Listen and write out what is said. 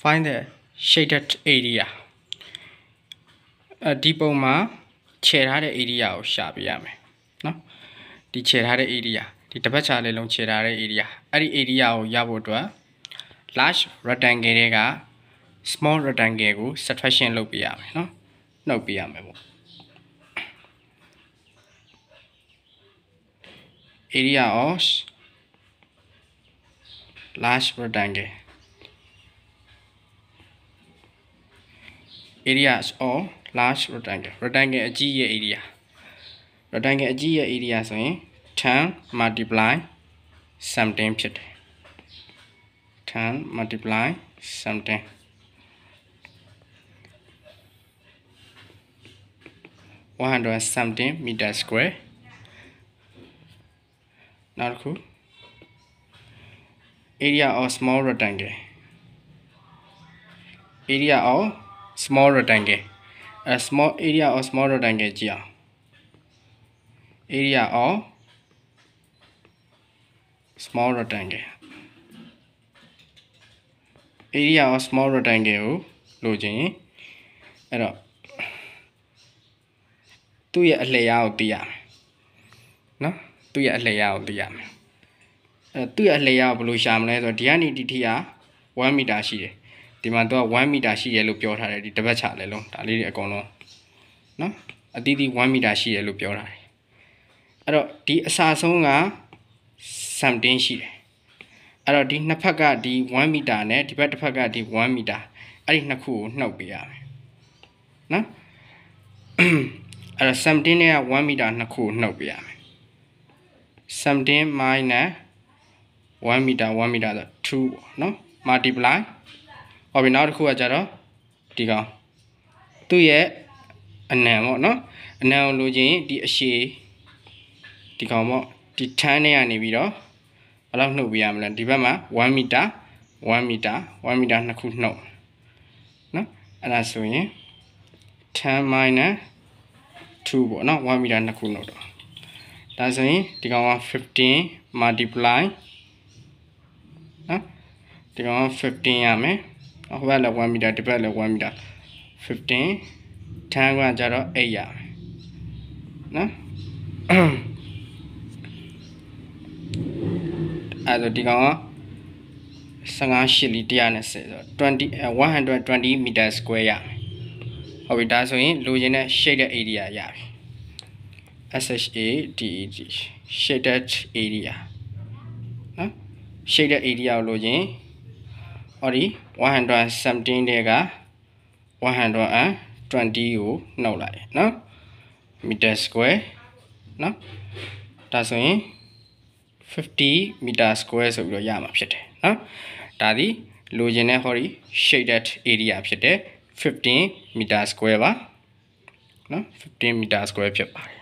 find the shaded area အဲဒီပုံမှာခြေထားတဲ့ area ကိုရှာပြရမယ်နော်ဒီခြေထားတဲ့ area ဒီတစ်ပတ်ချာလေးလုံးခြေထားတဲ့ area အဲ့ဒီ area ကိုရဖို့အတွက် large rectangle တွေက small rectangle ကို subtraction လုပ်ပြရမယ်နော်နှုတ်ပြရမယ်ပေါ့ area of large rectangle areas of large rectangle rectangle အကြီးရဲ့ area rectangle အကြီးရဲ့ area ဆိုရင်10 multiply something ဖြစ်တယ်10 multiply something 100 something meter square နောက်တစ်ခု area of small rectangle area of small rectangle a small area of small rectangle ကြည့်အောင် area of small rectangle area of small rectangle ကိုလိုချင်ရင်အဲ့တော့သူ့ရဲ့အလျားကိုသိရမယ်နော်သူ့ရဲ့အလျားကိုသိရမယ်အဲသူ့ရဲ့အလျားကိုဘယ်လိုရှာမလဲဆိုတော့ဒီကနေဒီထိက1မီတာရှိတယ် ဒီမှာတော့1မီတာရှိရလို့ပြောထားတယ်ဒီတစ်ပတ်ချလဲလုံးဒါလေးတွေအကုန်လုံးနော်အတီးတီး1မီတာရှိရလို့ပြောထားတယ်အဲ့တော့ဒီအစာဆုံးက something ရှိတယ်အဲ့တော့ဒီနှစ်ဖက်ကဒီ1မီတာနဲ့ဒီဘက်တစ်ဖက်ကဒီ1မီတာအဲ့ဒီနှစ်ခုကိုနှုတ်ပေးရမယ်နော်အဲ့တော့ something နဲ့က1မီတာနှစ်ခုကိုနှုတ်ပေးရမယ် something minus 1မီတာ1မီတာဆို2ပေါ့နော် multiply ဟောပြီနောက်တစ်ခုကကြတော့ဒီကောင်သူ့ရဲ့အနံပေါ့နော်အနံကိုလိုချင်ဒီအရှိဒီကောင်ပေါ့ဒီထန်းထဲကနေပြီးတော့ဘယ်လောက်နှုတ်ပြရမလဲဒီဘက်မှာ1မီတာ1မီတာ1မီတာနှစ်ခုနှုတ်နော်အဲ့ဒါဆိုရင်10 minus 2ပေါ့နော်1မီတာနှစ်ခုနှုတ်တော့ဒါဆိုရင်ဒီကောင်က15 multiply နော်ဒီကောင်က15ရမယ် ဟိုဘက်လည်း1မီတာဒီဘက်လည်း1မီတာ15ထန်းကကြတော့8ရမယ်နော်အဲဆိုဒီကောင်က15ရှစ်လီ120ဆို20 120 meter square ရမယ်ဟုတ်ပြီဒါဆိုရင်လိုချင်တဲ့ shaded area ရပြီ SHADED shaded area နော် shaded area ကိုလိုချင် ဟောဒီ117တဲ့က120ကိုနှုတ်လိုက်နော် meter square နော်ဒါဆိုရင်50 meter square ဆိုပြီးတော့ရမှာဖြစ်တယ်နော်ဒါဒီလိုချင်တဲ့ဟောဒီ shaded area ဖြစ်တယ်15 meter square ပါနော်15 meter square ဖြစ်ပါတယ်